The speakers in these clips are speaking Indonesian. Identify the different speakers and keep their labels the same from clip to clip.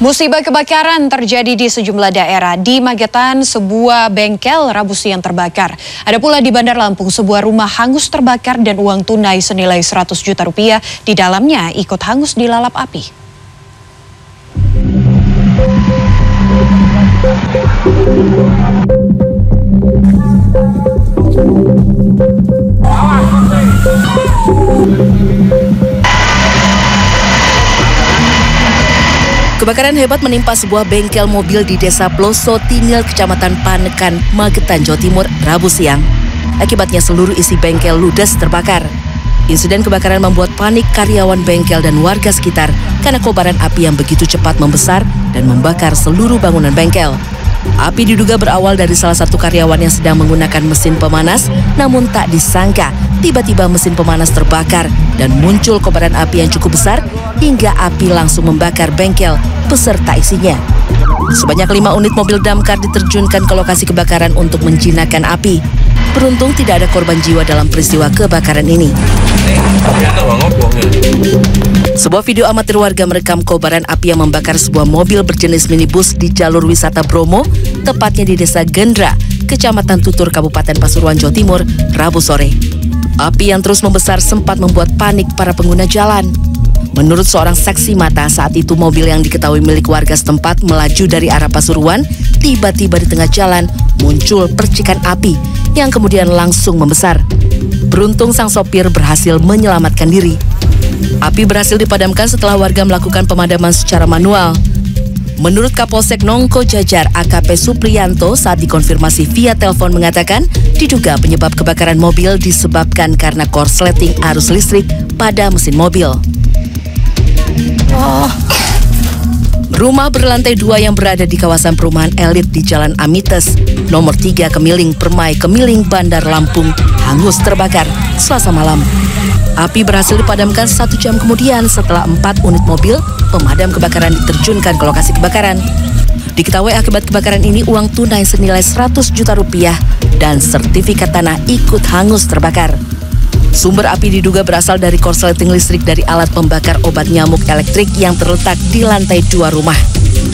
Speaker 1: Musibah kebakaran terjadi di sejumlah daerah. Di Magetan, sebuah bengkel Rabu siang terbakar. Ada pula di Bandar Lampung, sebuah rumah hangus terbakar dan uang tunai senilai 100 juta rupiah di dalamnya ikut hangus dilalap api.
Speaker 2: Kebakaran hebat menimpa sebuah bengkel mobil di Desa Ploso Tinil, Kecamatan Panekan, Magetan, Jawa Timur, Rabu siang. Akibatnya seluruh isi bengkel ludes terbakar. Insiden kebakaran membuat panik karyawan bengkel dan warga sekitar karena kobaran api yang begitu cepat membesar dan membakar seluruh bangunan bengkel. Api diduga berawal dari salah satu karyawan yang sedang menggunakan mesin pemanas, namun tak disangka tiba-tiba mesin pemanas terbakar dan muncul kobaran api yang cukup besar hingga api langsung membakar bengkel beserta isinya. Sebanyak lima unit mobil damkar diterjunkan ke lokasi kebakaran untuk menjinakkan api. Beruntung tidak ada korban jiwa dalam peristiwa kebakaran ini. Sebuah video amatir warga merekam kobaran api yang membakar sebuah mobil berjenis minibus di jalur wisata Bromo, tepatnya di Desa Gendra, Kecamatan Tutur, Kabupaten Pasuruan, Jawa Timur, Rabu sore. Api yang terus membesar sempat membuat panik para pengguna jalan. Menurut seorang saksi mata, saat itu mobil yang diketahui milik warga setempat melaju dari arah Pasuruan, tiba-tiba di tengah jalan muncul percikan api yang kemudian langsung membesar. Beruntung sang sopir berhasil menyelamatkan diri. Api berhasil dipadamkan setelah warga melakukan pemadaman secara manual. Menurut Kapolsek Nongko Jajar AKP Supriyanto saat dikonfirmasi via telepon mengatakan diduga penyebab kebakaran mobil disebabkan karena korsleting arus listrik pada mesin mobil. Oh. Rumah berlantai dua yang berada di kawasan perumahan elit di Jalan Amites, nomor 3 Kemiling Permai Kemiling Bandar Lampung, hangus terbakar selasa malam. Api berhasil dipadamkan satu jam kemudian setelah empat unit mobil pemadam kebakaran diterjunkan ke lokasi kebakaran. Diketahui akibat kebakaran ini uang tunai senilai 100 juta rupiah dan sertifikat tanah ikut hangus terbakar. Sumber api diduga berasal dari korsleting listrik dari alat pembakar obat nyamuk elektrik yang terletak di lantai dua rumah.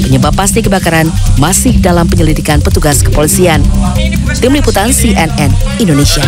Speaker 2: Penyebab pasti kebakaran masih dalam penyelidikan petugas kepolisian. Tim Liputan CNN Indonesia.